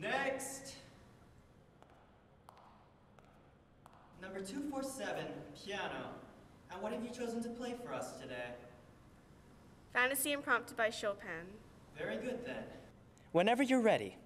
Next! Number 247, piano. And what have you chosen to play for us today? Fantasy Impromptu by Chopin. Very good then. Whenever you're ready.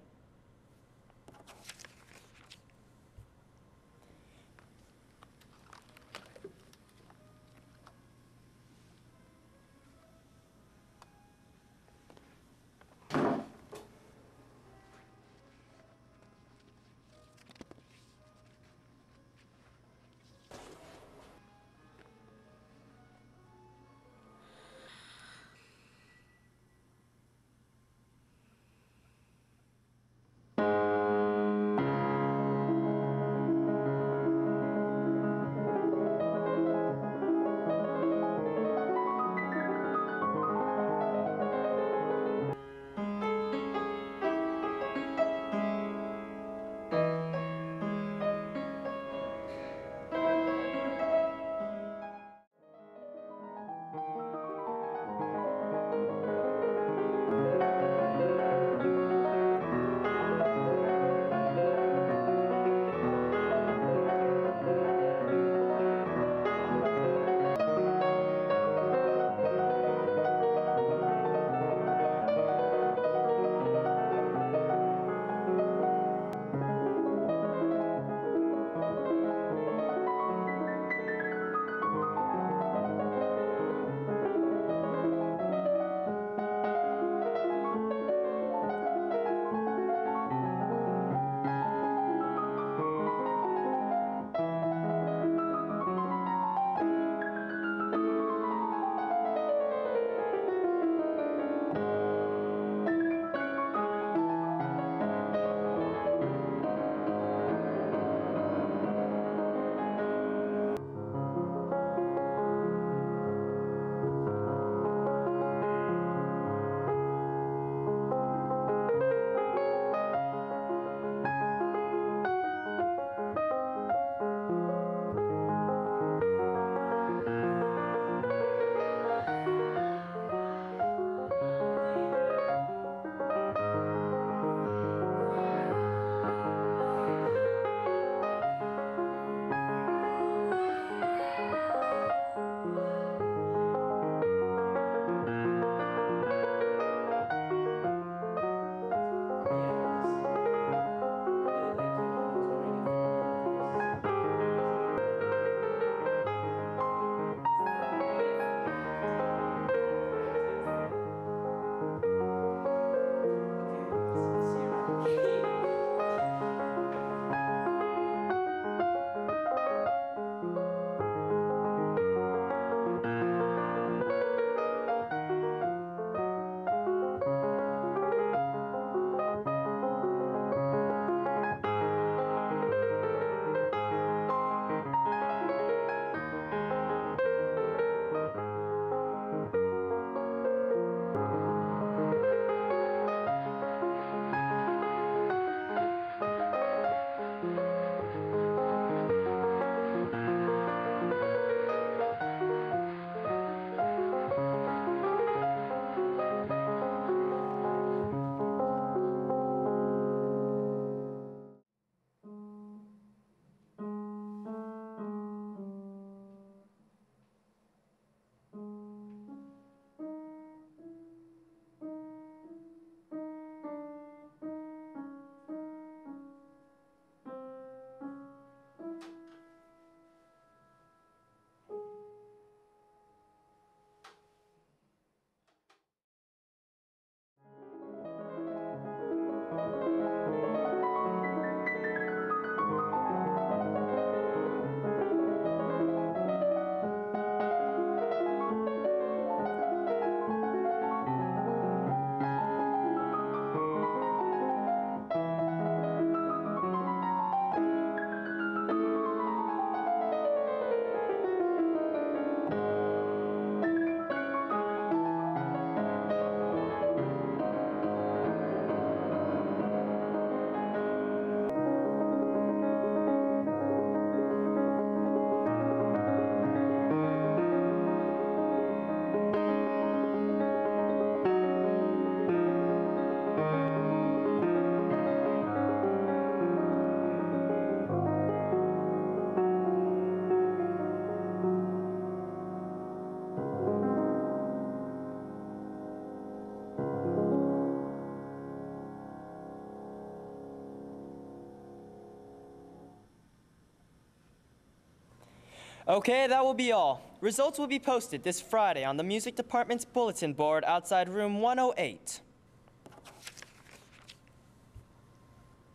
Okay, that will be all. Results will be posted this Friday on the music department's bulletin board outside room 108.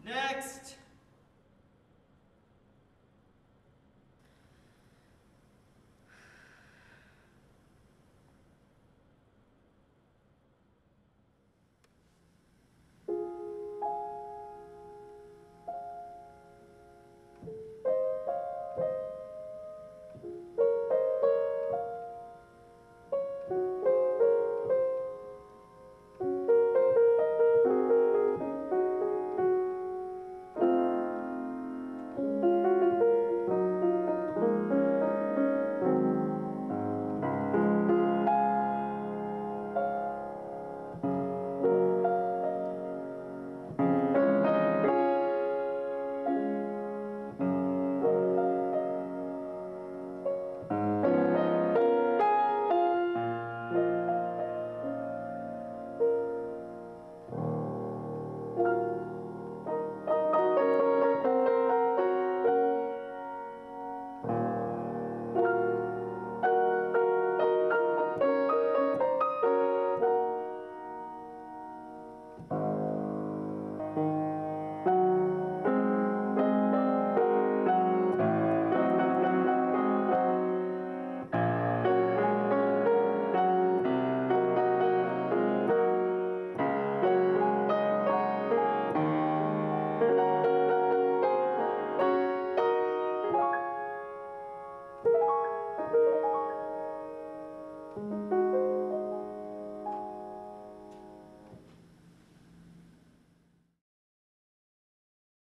Next.